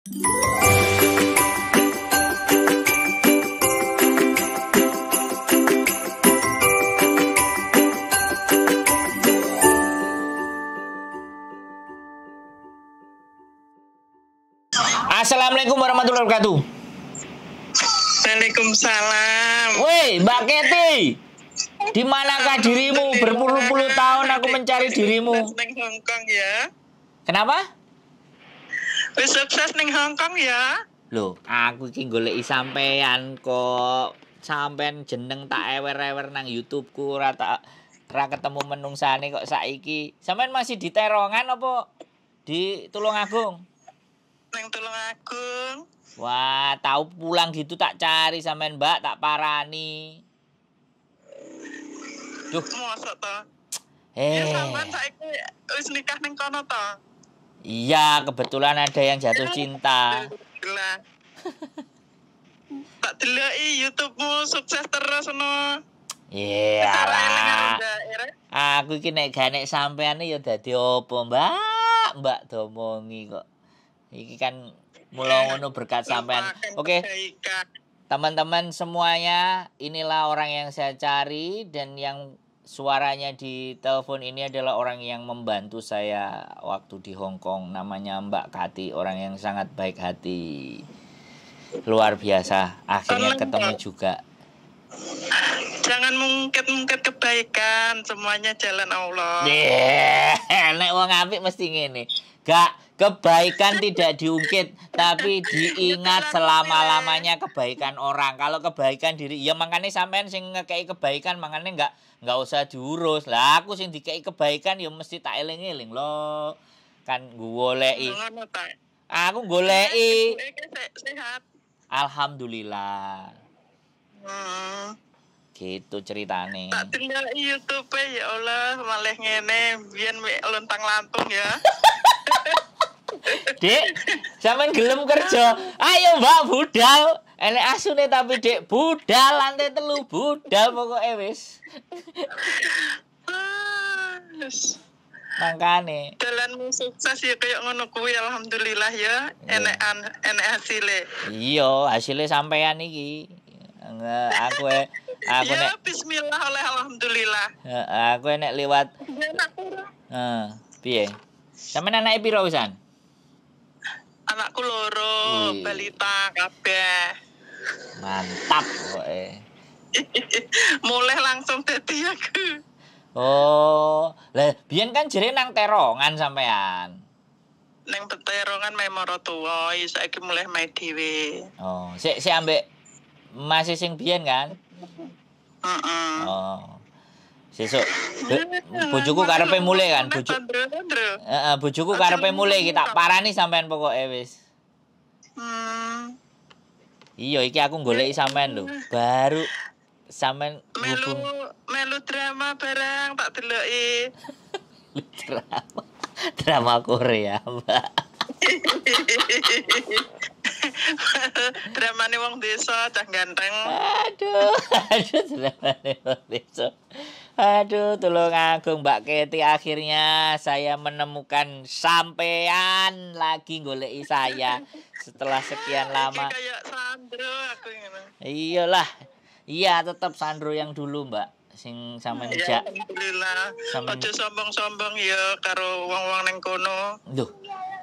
Assalamualaikum warahmatullahi wabarakatuh. Waalaikumsalam. Woi, Mbak Keti. Di manakah dirimu? Berpuluh-puluh tahun aku mencari dirimu. Hongkong ya. Kenapa? Wis sukses ning Hongkong ya. Loh, aku iki goleki sampean kok. Sampean jeneng tak ewer-ewer nang YouTubeku ora tak ora ketemu menungsane kok saiki. Sampean masih di Terongan apa di Tulungagung? Ning Tulungagung. Wah, tahu pulang gitu tak cari sampean Mbak, tak parani. Duh, Mosok to. Ya eh. sampean saiki wis nikah ning kono to. Iya, kebetulan ada yang jatuh cinta. Alhamdulillah. tak deloki YouTube-mu sukses terus no. Iya daerah. Aku iki nek gak nek sampean ya dadi opo, Mbak? Mbak domongi kok. Iki kan mula ngono berkat sampean. Oke, kebaikan. teman-teman semuanya, inilah orang yang saya cari dan yang suaranya di telepon ini adalah orang yang membantu saya waktu di Hong Kong. Namanya Mbak Kati, orang yang sangat baik hati. Luar biasa. Akhirnya Tolong, ketemu juga. Jangan mungkit-mungkit kebaikan, semuanya jalan Allah. Yeah, nek wong apik mesti ngene. Gak kebaikan tidak diungkit, tapi diingat selama-lamanya kebaikan orang. Kalau kebaikan diri, ya makanya sampean sing ngekei kebaikan makanya nggak nggak usah diurus. Lah aku sing dikei kebaikan ya mesti tak eling-eling loh. Kan goleki. Ngono ta. Aku sehat. Alhamdulillah. Hmm. Gitu ceritane. Tak tinggal YouTube ya Allah malah ngene biyen mek lontang lantung ya. Dek, sampean gelem kerja. Ayo Mbak budal. Enek asune tapi Dek budal lantai telu budal pokoknya wis. Mangkane. Jalanmu sukses ya kayak ngono kuwi alhamdulillah ya. Iya. Enek enek hasile. Iya, hasilnya sampean iki. Nge, aku e- aku ya nek bismillah oleh alhamdulillah. aku nek liwat Enak ora? eh piye? Sampean anake piro wisan? Anakku loro, balita kabeh. Mantap pokoke. Mulai langsung dadi aku. Oh, lah biyen kan jere nang terongan sampean. Neng peterongan mai maratuwa, saiki mulai mai dhewe. Oh, sik sik ambek masih sing biyen kan? Heeh. Oh. Sesuk bojoku karepe mulai kan, bojo Heeh, bojoku karepe mulai kita parani sampean pokoke wis. Hmm. Iya, iki aku goleki sampean lho. Baru sampean Melu melu drama barang tak deloki. drama. Drama Korea, Mbak. Dramane wong desa cah ganteng. Aduh, aduh dramane besok. Aduh, tolong aku Mbak Keti akhirnya saya menemukan sampean lagi goleki saya setelah sekian lama. Iki kayak Sandro aku ngono. Iyalah. Iya, tetap Sandro yang dulu, Mbak. Sing sama Ya, Nija. alhamdulillah. Sama- Aja sombong-sombong ya karo wong-wong ning kono. Duh.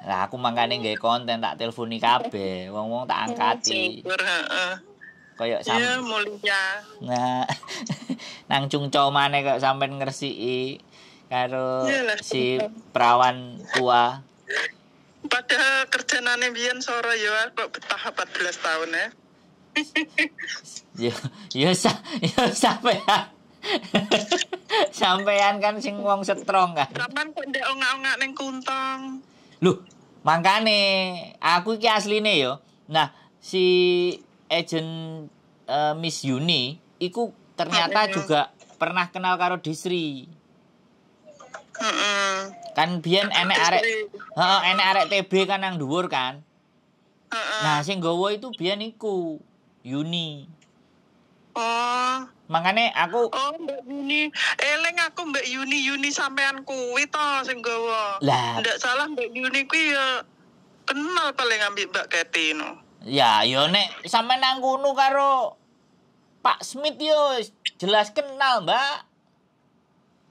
Lah aku mangkane nggawe konten tak telponi kabeh. Wong-wong tak angkati. Syukur, heeh. Kayak sam Iya, mulia. Nah, nang cungco maneh kok sampean ngresiki karo Iyalah. si perawan tua. Padahal kerjanane biyen soro ya kok betah 14 tahun ya. Yo yo sa yo sampean. sampean kan sing wong strong kan. Kapan kok ndek ongak-ongak ning kuntong? Loh, makane aku iki asline yo. Nah, si agent eh, Miss Yuni iku ternyata juga pernah kenal karo Disri. Heeh. Kan biyen enek arek heeh enek arek TB kan nang dhuwur kan. Heeh. Nah, sing nggawa itu biyen iku Yuni. Oh, Makane aku oh Mbak Yuni. Eling aku Mbak Yuni Yuni sampean kuwi to sing gawa. lah Ndak salah Mbak Yuni kuwi ya kenal paling ambil Mbak Keti no. Ya, yo nek sampean nang kono karo Pak Smith yo jelas kenal, Mbak.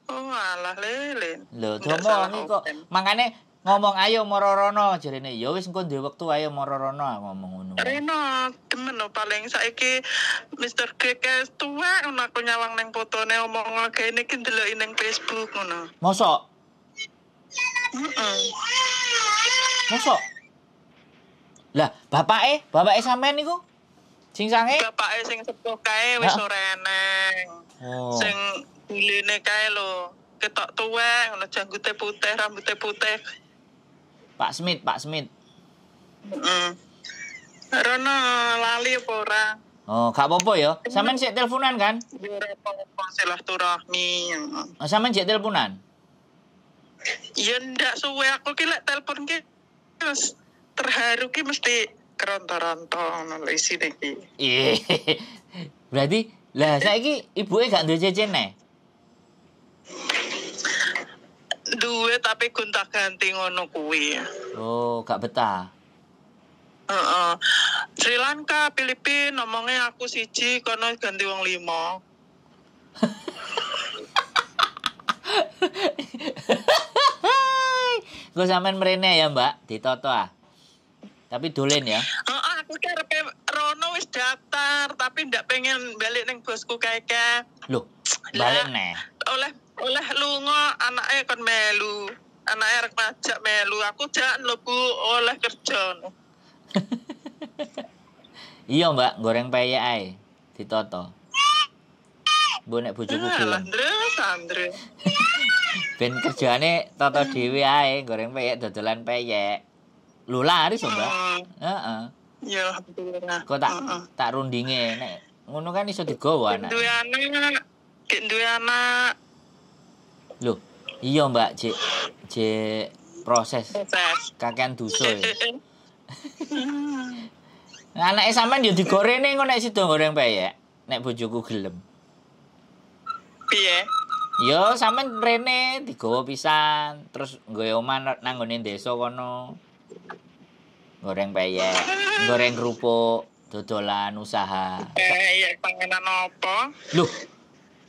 Oh alah lele. Lho, ngomong kok. Makane ngomong ayo Mororono jarene. Ya wis engko duwe wektu ayo Mororono ngomong ngono. Reno, temen no paling saiki Mr. Keke tua ngono aku nyawang neng fotone omong kene iki ndeloki ning Facebook ngono. Mosok? Heeh. Mosok? Lah, bapake, bapake sampean niku sing sange? Bapake sing sepuh kae wis ora eneng. Oh. Sing buline kae lho, ketok tuwek ngono janggute putih, rambutnya putih. Pak Smith, Pak Smith. Heeh. Rono lali apa ora? Oh, gak apa-apa ya. Sampean sik teleponan kan? Ya ora apa-apa silaturahmi. Oh, sampean sik teleponan. Ya ndak suwe aku ki lek telepon ki terus terharu ki mesti keronto-ronto ngono lho isine ki. Iya. Berarti lah saiki ibuke gak duwe cecen nih. Duwe tapi gonta-ganti ngono kuwi. Oh, gak betah. Heeh. Sri Lanka, Filipina ngomongnya aku siji kono ganti wong lima. Gue sampean mrene ya, Mbak, ditoto ah. Tapi dolen ya. Heeh, aku karepe Rono wis daftar tapi ndak pengen balik ning bosku keke. Loh, balik nih. Oleh oleh lunga anake kon melu. Anake arek majak melu. Aku jak lho Bu oleh kerja. Iya, Mbak, goreng peyek ae. Ditoto. Bu nek bojoku gelem. Andre, Andre. Ben kerjane toto dhewe ae, goreng peyek dodolan peyek. Lho laris lho, Mbak. Hmm, Heeh. Ya alhamdulillah. Kok tak Heeh. tak rundinge nek ngono kan iso digawa anak. Duwe anak, duwe anak. Loh, iya Mbak, Cek. Cek proses Proses. kakean dosa ya. Anake sampean yo digorene engko nek sida goreng peyek. Nek bojoku gelem. Piye? Yo sampean rene digawa pisan, terus nggawe omah nang desa kono. Goreng peyek, goreng kerupuk, dodolan usaha. Eh, iya panganan apa? Loh,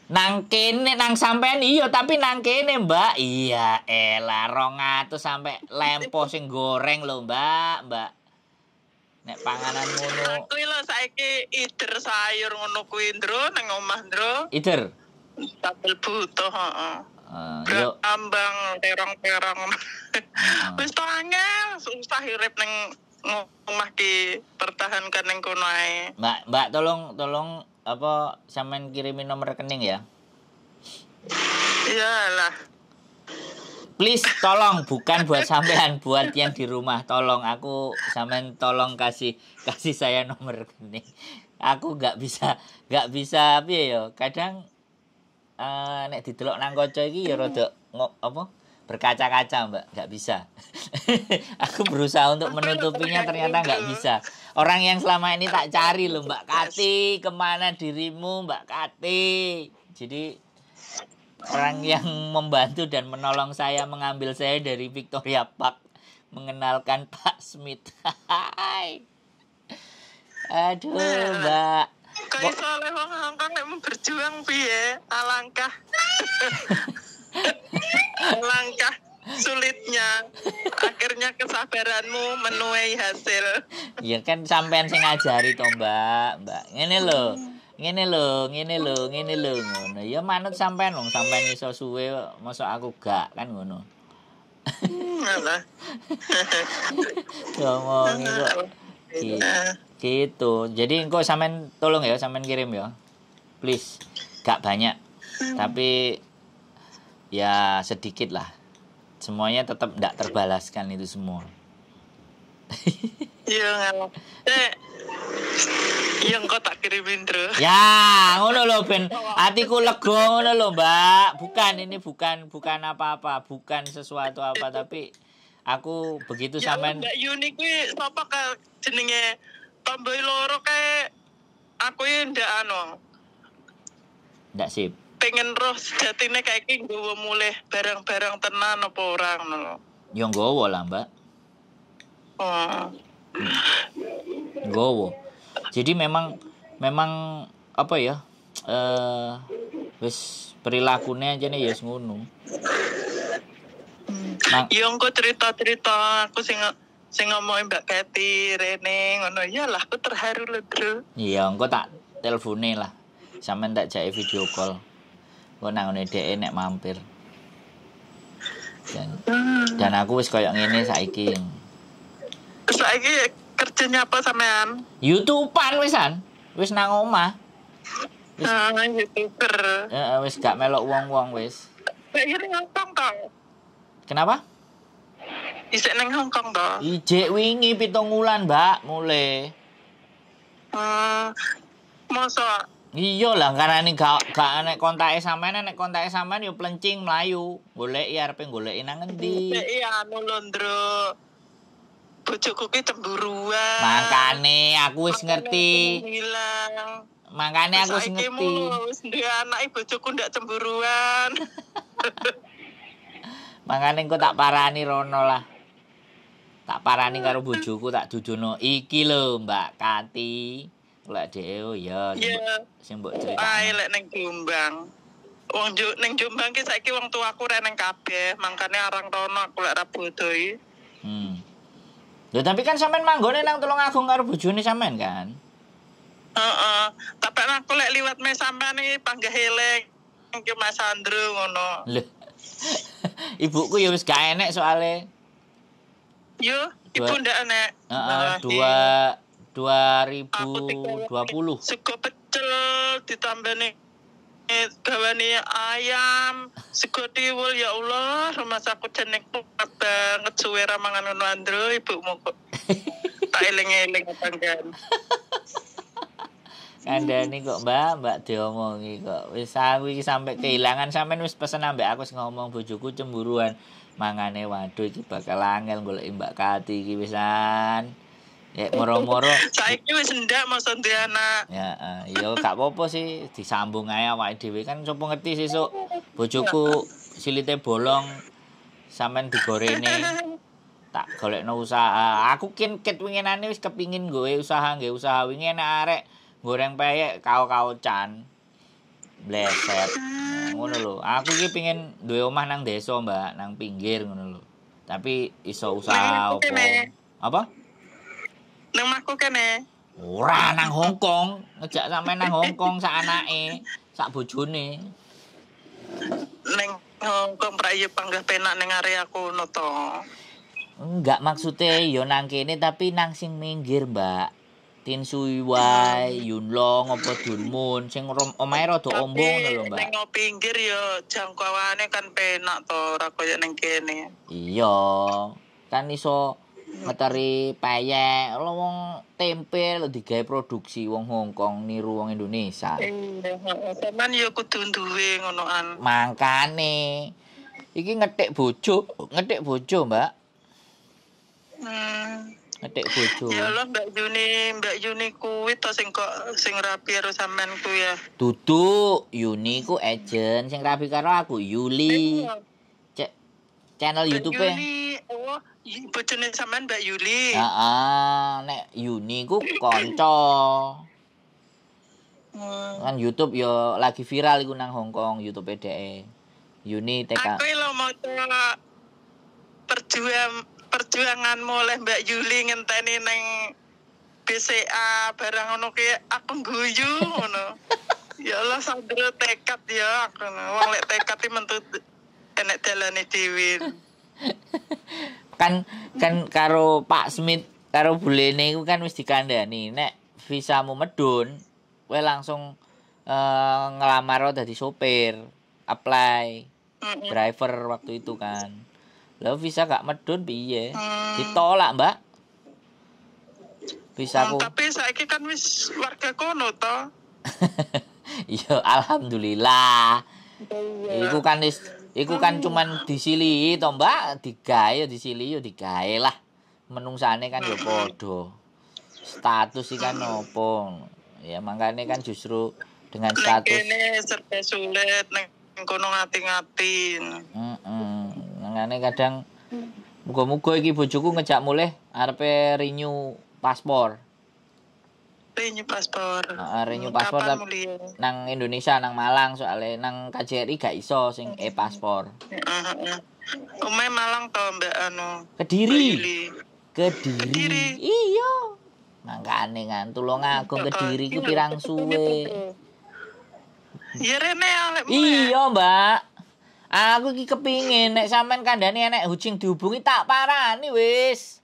nang kene nang sampean iya tapi nang kene Mbak. Iya, elah 200 sampai lempo sing goreng lho Mbak, Mbak. Nek panganan ngono. Aku lho saiki ider sayur ngono kuwi ndro nang omah ndro. Ider. Sambil butuh, heeh. Eh, yo Ambang terong-terong. Wis to angel, susah hirip ning omah ki pertahankan ning kono ae. Mbak, Mbak tolong tolong apa sampean kirimin nomor rekening ya. Iyalah. Please tolong bukan buat sampean, buat yang di rumah. Tolong aku sampean tolong kasih kasih saya nomor rekening. Aku nggak bisa nggak bisa piye ya. Kadang eh nek didelok nang kaca iki ya rada ngo- apa berkaca-kaca mbak. Nggak bisa. Aku berusaha untuk menutupinya ternyata nggak bisa. Orang yang selama ini tak cari loh mbak Kati. Ke mana dirimu mbak Kati? Jadi orang yang membantu dan menolong saya mengambil saya dari Victoria Park mengenalkan Pak Smith. Hai. aduh mbak. Kok iso oleh wong Hongkong berjuang piye? Alangkah. Alangkah sulitnya. Akhirnya kesabaranmu menuai hasil. ya kan sampean sing ngajari to mbak. Mbak ngene lho. Ngene lho ngene lho ngene lho ngono. Ya manut sampean wong sampean iso suwe mosok aku gak kan ngono. Hmm, Alah. ngomong itu Ki- gitu. Jadi engko sampean tolong ya sampean kirim ya. Please. Gak banyak. Tapi ya sedikit lah semuanya tetap ndak terbalaskan itu semua Iya. Eh, yang kau tak kirimin terus. Ya, ngono lho ben atiku lega ngono lho, Mbak. Bukan ini bukan bukan apa-apa, bukan sesuatu apa tapi aku begitu Ya sampean Mbak Yuni kuwi sapa ka jenenge tomboi loro kae aku iki ndak anu ndak sip. Pengen roh sejatine kayak nggawa mulih barang-barang tenan apa ora ngono lho. Yo nggowo lah, Mbak. Oh. Gowo. Jadi memang memang apa ya? Eh wis perilakunya aja nih ya wis ngono. Nang, Ya engko cerita-cerita aku sing sing ngomongin Mbak Keti, Rene, ngono. Ya lah, aku terharu loh, Bro. iya engko tak telpone lah. Sampeyan tak jake video call. Engko nang ngene dhek nek mampir. Dan, dan aku wis koyo ngene saiki. Saiki kerjanya apa sampean? YouTubean wisan. Wis nang omah. Ah, youtuber. Eh, wis gak melok wong-wong wis. Saya ning Hongkong toh. Kenapa? Isek ning Hongkong toh. Ijek wingi pitung wulan, Mbak, mulai. Hmm. Masa Iya lah, karena gak gak nek kontake sampean nek kontake sampean yo plencing melayu. Goleki arepe goleki nang endi. Iya, anu Londro. Bojoku ki cemburuan. Makane aku wis ngerti. Makane aku wis ngerti. wis duwe anak bojoku ndak cemburuan. Makane engko tak parani rono lah. Tak parani karo bojoku tak dudono iki lho Mbak Kati. Lek dhewe ya sing mbok Ae critakno. lek ning Jombang. Wong Jo ning Jombang ki saiki wong tuaku re ning kabeh, mangkane arang rono aku lek ra bodoi. Hmm. Lho tapi kan sampean manggone nang Tulungagung karo bojone sampean kan? Heeh. Tapi aku lek liwat me sampean iki panggah elek. Iki Mas Andro ngono. Lho. Ibuku ya wis gak enek soalnya Yo, ibu ndak enek. Heeh, Nah, dua dua ribu Aku dua puluh. Sego pecel ditambani eh, gawani ayam, sego tiwul ya Allah, rumah aku jenek kuat banget suwe ra mangan ngono andro ibumu kok. tak eling-eling kan. Kandani kok Mbak, Mbak diomongi kok. Wis aku iki sampe kehilangan sampean wis pesen ambek aku sing ngomong bojoku cemburuan. Mangane waduh iki bakal angel golek Mbak Kati iki wisan. Ya moro-moro Saiki wis ndak duwe anak. ya eh, ya gak apa-apa sih disambung ae awake dhewe kan sapa ngerti sesuk bojoku silite bolong sampean digorene tak golekno usaha. Aku kin ket winginane wis kepingin gawe usaha, nggih usaha wingi enak arek goreng peyek kau-kaucan. Bleset. Nah, ngono lho. Aku iki pingin duwe omah nang desa, Mbak, nang pinggir ngono lho. Tapi iso usaha apa? Nang mahku kene. Ora nang Hongkong, ngejak sampean nang Hongkong sak anake, sak bojone. Neng Hongkong prayo panggah penak ning area kono to. Enggak maksudnya yo nang kene tapi nang sing minggir, Mbak. Tin Sui Wai, Yun Long, apa Dunmun, sing rom omahe rada ombong lho, Mbak. Ning pinggir ya jangkauane kan penak to, ora ning kene. Iya. Kan iso ngeteri peyek, lho wong tempe lho digawe produksi wong Hongkong niru wong Indonesia. Heeh. Sampeyan ya kudu duwe ngonoan. Mangkane iki ngetik bojo, ngetik bojo, Mbak. Hmm. Ngetik bojo. Ya Allah Mbak Yuni, Mbak Yuni kuwi to sing kok sing rapi karo sampean ku ya. Dudu Yuni ku agent sing rapi karo aku Yuli. Cek channel Mbak YouTube-e. Yuli, oh, bojone sampean Mbak Yuli. Heeh, nek Yuni ku kanca. Hmm. Kan YouTube yo lagi viral iku nang Hongkong YouTube dhek. Yuni TK. Aku lo mau perjuang perjuanganmu oleh Mbak Yuli ngenteni neng BCA barang ngono ki aku guyu ngono. ya Allah Sandro tekad ya aku ngono. Wong lek tekad iki mentu enek dalane dhewe. Kan kan karo Pak Smith karo bulene iku kan wis dikandani nek visamu medun kowe langsung eh, ngelamar dadi sopir, apply driver waktu itu kan. Lah visa gak medun piye? Hmm. Ditolak, Mbak. Hmm, Visaku. tapi saiki kan wis warga kono to. Iya, alhamdulillah. Iku kan wis iku kan cuman disili to, Mbak, digawe disili yo digawe lah. Menungsane kan yo padha. Status iki kan opo? Ya makanya kan justru dengan status kene serba sulit neng kono ngati-ngati. Heeh. Makanya kadang Muga-muga iki bojoku ngejak mulih arepe renew paspor. Renew paspor. Heeh, renew paspor Kapan tapi nang Indonesia nang Malang soalnya nang KJRI gak iso sing e-paspor. Heeh, heeh. Omae Malang to Mbak anu. Kediri. Kediri. Kediri. Iya. Mangkane kan Tulungagung Kediri ku pirang suwe. Ya rene oleh Iya, Mbak. Aku iki kepingin nek sampean kandhane enek hucing dihubungi tak parani wis.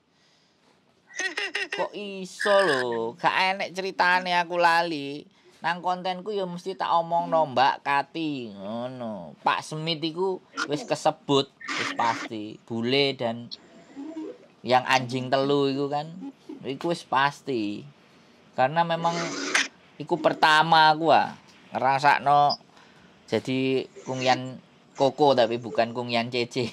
Kok iso lho, gak enek ceritane aku lali. Nang kontenku ya mesti tak omongno Mbak Kati, ngono. Pak Semit iku wis kesebut, wis pasti. Bule dan yang anjing telu iku kan, iku wis pasti. Karena memang iku pertama aku ah ngrasakno jadi kungyan koko tapi bukan kungyan cece.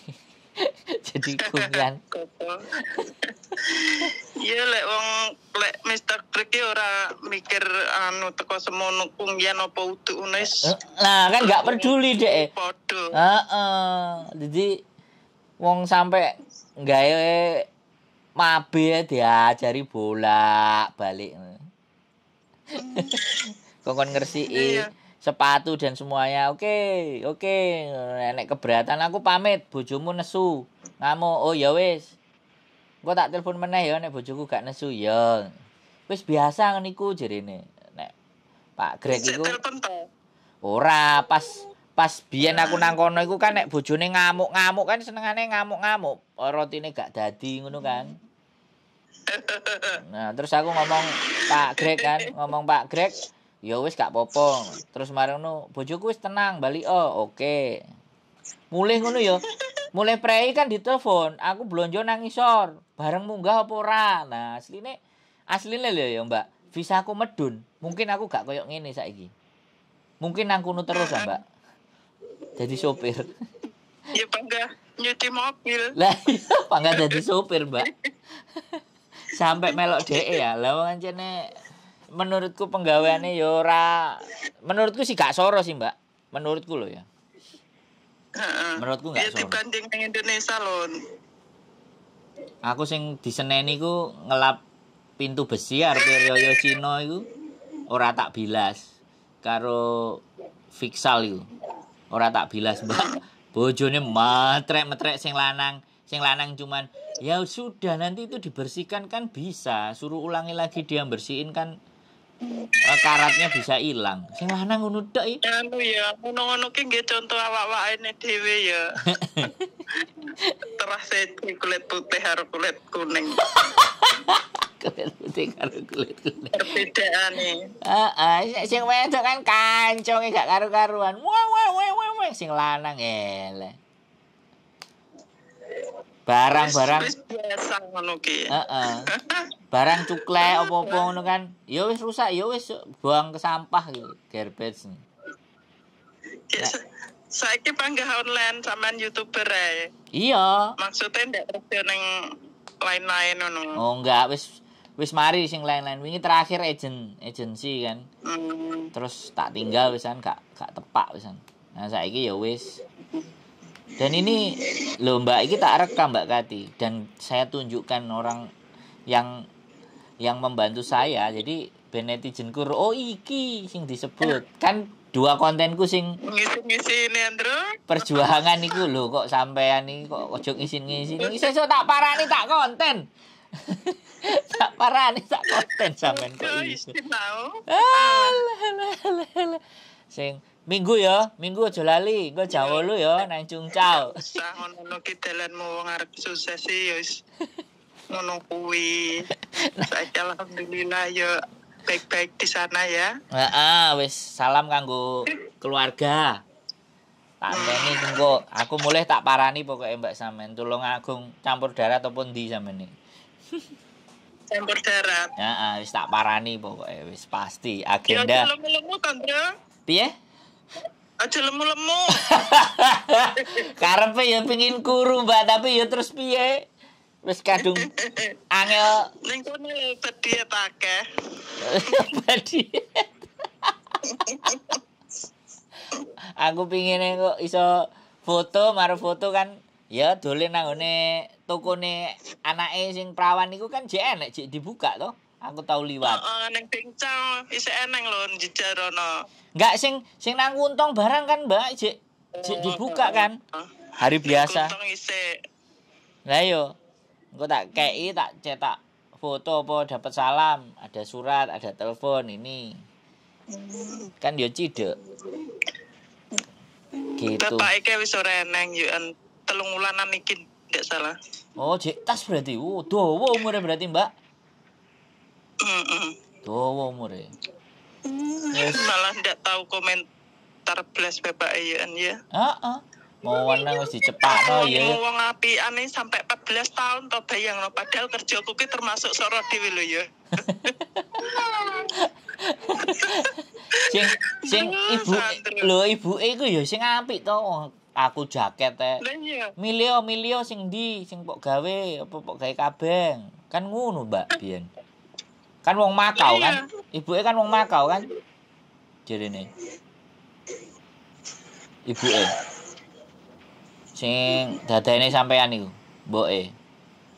jadi kungyan Koko. Iya lek wong lek Mr. Brick ki ora mikir anu teko semono kungyan apa uduk unis. Nah, kan nggak peduli deh. Podo. Heeh. Jadi wong sampai gawe mabe diajari bola balik. Kongkon ngersiki Iya. sepatu dan semuanya. Oke, oke. Nek keberatan aku pamit, bojomu nesu. Ngamuk, oh ya wis. Engko tak telepon meneh ya nek bojoku gak nesu ya. Wis biasa ngono iku jarene. Nek Pak Greg iku. Ora, pas pas biyen aku nang kono iku kan nek bojone ngamuk-ngamuk kan senengane ngamuk-ngamuk. Rotine gak dadi ngono kan. Nah, terus aku ngomong Pak Greg kan, ngomong Pak Greg, ya wis gak apa-apa. Terus marang ngono, bojoku wis tenang, balik oh, oke. Mulai ngono ya. Mulai prei kan ditelepon, aku blonjo nang isor, bareng munggah apa ora. Nah, asline asline lho ya, Mbak. Visa aku medun. Mungkin aku gak koyok ngene saiki. Mungkin nang kono terus ya, Mbak. Jadi sopir. Ya bangga nyuci mobil. Lah iya, bangga jadi sopir, Mbak. Sampai melok DE ya. Lah wong ancene menurutku penggaweane ya ora menurutku sih gak soro sih, Mbak. Menurutku loh ya. Menurutku Ya gak soro. dibanding yang Indonesia loh. Aku sing diseneni ku ngelap pintu besi arepe Ryoyo Cina iku ora tak bilas karo Fixal iku. Ora tak bilas, Mbak. Bojone matrek-metrek sing lanang, sing lanang cuman ya sudah nanti itu dibersihkan kan bisa. Suruh ulangi lagi dia bersihin kan eh, karatnya bisa hilang. Sing lanang ngono tok i. Anu ya, ngono-ngono ki nggih contoh awak-awakane dhewe ya. Terus kulit putih karo kulit kuning. Kulit putih karo kulit kuning. Perbedaane. Heeh, sing wedok kan kanconge gak karu-karuan. Wah wah wah wah sing lanang ele. Barang-barang biasa ngono ki. heeh. Barang cuklek apa-apa ngono kan. Ya wis rusak, ya wis buang ke sampah gitu, garbage. Ya, sa- Saiki panggah online sampean YouTuber ae. Iya. Maksudnya ndak kerja ning lain-lain ngono. Oh enggak wis wis mari sing lain-lain. Wingi terakhir agent agency kan. Hmm. terus tak tinggal wisan gak gak tepak wisan nah saiki ya wis dan ini loh mbak iki tak rekam mbak Kati dan saya tunjukkan orang yang yang membantu saya jadi ben netizenku oh iki sing disebut kan dua kontenku sing Ngisi-ngisi Andrew. perjuangan iku lho kok sampean iki kok ojo ngisin-ngisin iki sesuk tak parani tak konten tak parani tak konten sampean kok iso istimewa. Alah, alah, alah, alah. Sing minggu ya, minggu aja lali, engko jam 8 ya nang Cungcau. Usah ngono ki dalanmu wong arep sukses sih ya wis ngono kuwi. Saiki alhamdulillah ya baik-baik di sana ya. Heeh, wis salam kanggo keluarga. Tak enteni engko aku mulai tak parani pokoknya Mbak Samen, tulung agung campur darah ataupun di sampean iki. Campur darat. Heeh, wis tak parani pokoknya wis pasti Ya agenda. lemu-lemu Tandra. Piye? Aja lemu-lemu. Karepe ya pengin kuru Mbak, tapi ya terus piye? Wis kadung angel Ning kono lho diet akeh. Aku pingin kok iso foto, maru foto kan Ya dolen nang ngene tokone anake sing prawan iku kan jek enek jek dibuka to. Aku tau liwat. Heeh, ning Bengcang isih eneng lho jejer ono. Enggak sing sing nang Kuntong barang kan Mbak jek jek dibuka kan. Hari biasa. Untung isih. Lah yo. Engko tak kei tak cetak foto apa dapat salam, ada surat, ada telepon ini. Kan yo cidek. Gitu. Bapak iki wis ora eneng yo an telung wulanan iki ndak salah. Oh, jek tas berarti. Oh, dawa umure berarti, Mbak. Heeh. Dawa umure. Yes. Malah ndak tahu komentar blas bapak yo an ya. Heeh. Mau warna wis dicepakno ya. Mau wong apian nih sampai 14 tahun to bayang no padahal kerjaku ki termasuk soro dhewe lho ya. Sing sing ibu lho ibuke iku ya sing apik to. Aku jaket teh. Iya. Milio milio sing di sing pok gawe apa pok gawe kabeng. Kan ngono, Mbak, biyen. Kan wong Makau kan. Ibuke kan wong Makau kan. Jarene. Ibuke. Sing dadane sampean iku, mboke.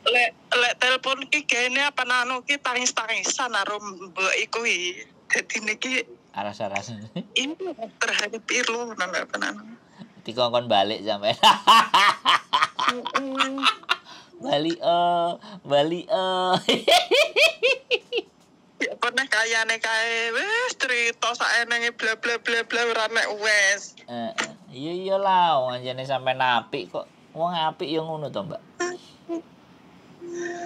Lek lek telepon ki kene apa nanu ki tangis-tangisan karo mbok iku i. Dadi niki Aras-aras. ini terhadap piru nana apa nanu. Dikongkon balik sampean. Bali eh, Bali eh. Pernah kayane kae wis cerita saenenge bla bla bla bla ora nek wes. Eh, eh. Iya iyalah, wong anjene sampe apik kok. Wong apik ya ngono to, Mbak.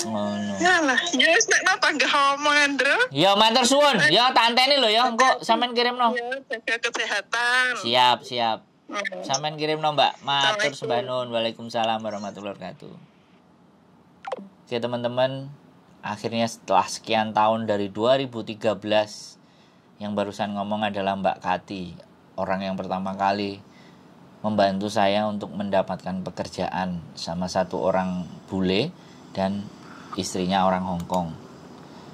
Ngono. Ya lah, ya wis nek napa enggak ngomong Andro. Ya matur suwun. Ya tanteni lho ya, engko sampean kirimno. Ya jaga kesehatan. Siap, siap. Sampean kirimno, Mbak. Matur sembah nuwun. Waalaikumsalam warahmatullahi wabarakatuh. Oke, teman-teman. Akhirnya setelah sekian tahun dari 2013 yang barusan ngomong adalah Mbak Kati, orang yang pertama kali membantu saya untuk mendapatkan pekerjaan sama satu orang bule dan istrinya orang Hong Kong.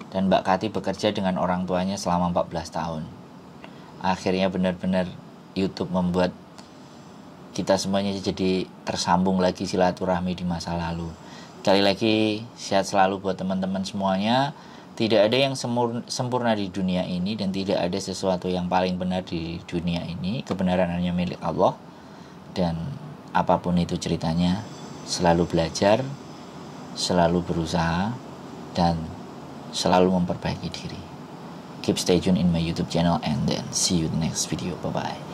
Dan Mbak Kati bekerja dengan orang tuanya selama 14 tahun. Akhirnya benar-benar YouTube membuat kita semuanya jadi tersambung lagi silaturahmi di masa lalu. Sekali lagi sehat selalu buat teman-teman semuanya. Tidak ada yang sempurna di dunia ini dan tidak ada sesuatu yang paling benar di dunia ini. Kebenaran hanya milik Allah. Dan apa pun itu ceritanya, selalu belajar, selalu berusaha, dan selalu memperbaiki diri. Keep stay tune in my YouTube channel and then see you in the next video. Bye bye.